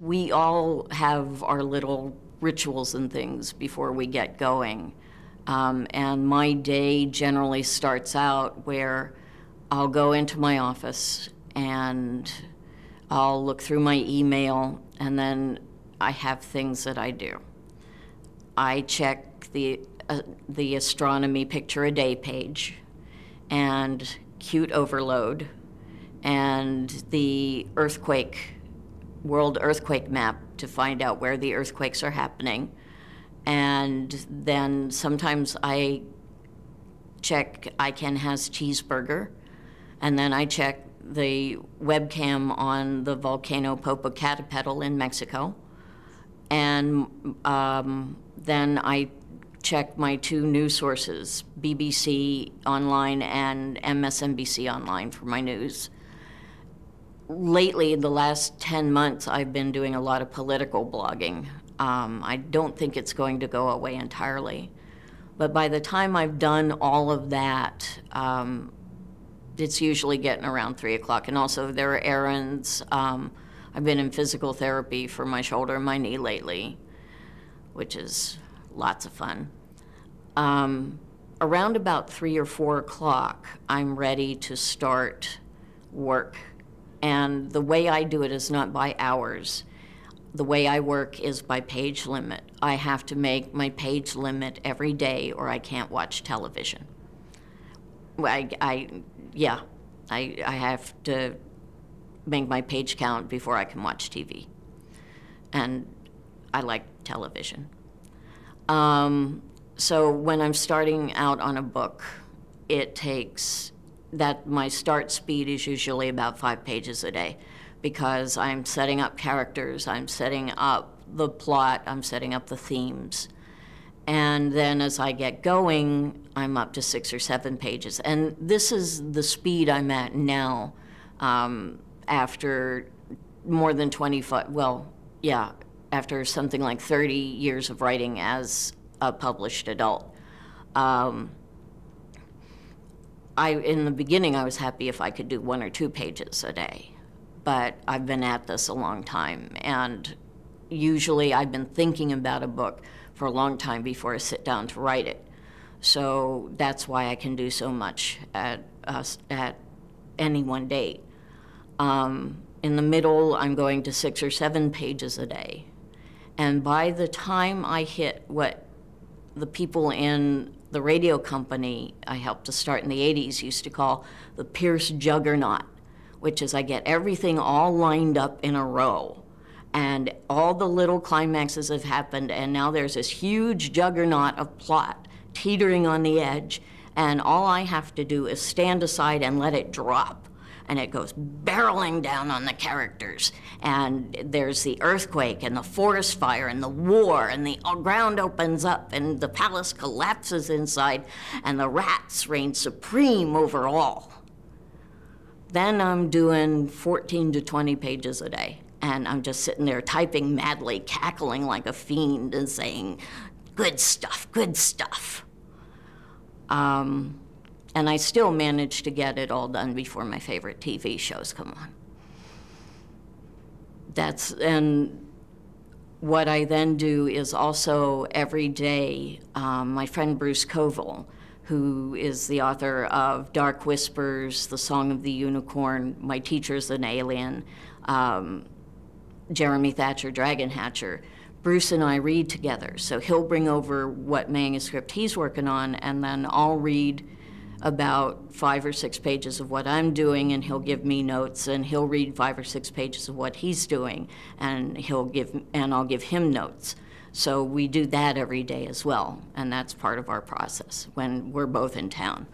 We all have our little rituals and things before we get going. Um, and my day generally starts out where I'll go into my office and I'll look through my email, and then I have things that I do. I check the uh, the astronomy picture a day page, and Cute Overload, and the earthquake world earthquake map to find out where the earthquakes are happening. And then sometimes I check I Can Has Cheezburger, and then I check the webcam on the volcano Popocatépetl in Mexico. And um, then I check my two news sources, BBC Online and MSNBC Online for my news. Lately, in the last 10 months, I've been doing a lot of political blogging. Um, I don't think it's going to go away entirely. But by the time I've done all of that, um, it's usually getting around 3 o'clock. And also, there are errands. Um, I've been in physical therapy for my shoulder and my knee lately, which is lots of fun. Um, around about 3 or 4 o'clock, I'm ready to start work. And the way I do it is not by hours. The way I work is by page limit. I have to make my page limit every day or I can't watch television. I, I yeah, I, I have to make my page count before I can watch TV. And I like television. Um, so when I'm starting out on a book, it takes that my start speed is usually about five pages a day because I'm setting up characters, I'm setting up the plot, I'm setting up the themes. And then as I get going, I'm up to six or seven pages. And this is the speed I'm at now um, after more than 25, well, yeah, after something like 30 years of writing as a published adult. Um, I, in the beginning, I was happy if I could do one or two pages a day, but I've been at this a long time, and usually I've been thinking about a book for a long time before I sit down to write it. So that's why I can do so much at, uh, at any one date. Um, in the middle, I'm going to six or seven pages a day. And by the time I hit what the people in the radio company I helped to start in the 80s used to call the Pierce Juggernaut, which is I get everything all lined up in a row. And all the little climaxes have happened, and now there's this huge juggernaut of plot teetering on the edge, and all I have to do is stand aside and let it drop and it goes barreling down on the characters. And there's the earthquake and the forest fire and the war, and the ground opens up and the palace collapses inside, and the rats reign supreme over all. Then I'm doing 14 to 20 pages a day. And I'm just sitting there typing madly, cackling like a fiend, and saying, Good stuff, good stuff. Um, and I still manage to get it all done before my favorite TV shows come on. That's, and what I then do is also every day, um, my friend Bruce Coville, who is the author of Dark Whispers, The Song of the Unicorn, My Teacher's an Alien, um, Jeremy Thatcher, Dragon Hatcher. Bruce and I read together. So he'll bring over what manuscript he's working on, and then I'll read about five or six pages of what I'm doing, and he'll give me notes, and he'll read five or six pages of what he's doing, and he'll give, and I'll give him notes. So we do that every day as well, and that's part of our process when we're both in town.